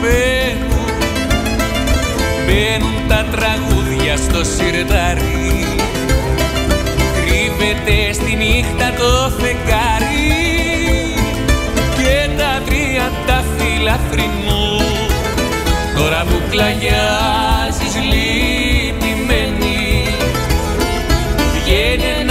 μπαίνουν Μπαίνουν τα τραγούδια στο σιρτάρι. Κρύβεται στη νύχτα το φεγγάρι. Και τα τρία τα φύλλα φρυνού Τώρα που κλαγιάζεις λυπημένη Βγαίνε